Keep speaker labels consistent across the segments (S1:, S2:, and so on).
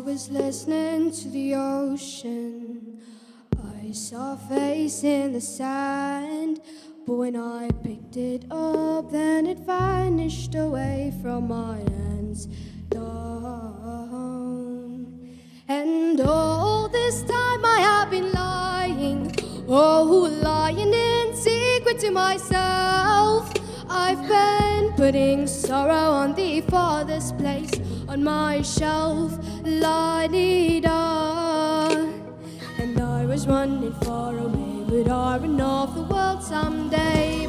S1: was listening to the ocean. I saw a face in the sand, but when I picked it up, then it vanished away from my hands down. And all this time I have been lying, oh, lying in secret to myself. I've been putting sorrow on the farthest place on my shelf, la di da. And I was running far away, but I run off the world someday.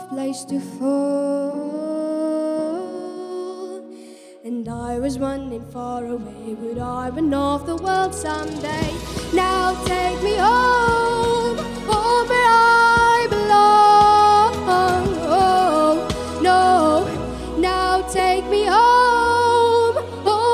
S1: soft place to fall. And I was running far away, but I run off the world someday. Now take me home, home where I belong. Oh, no, now take me home, home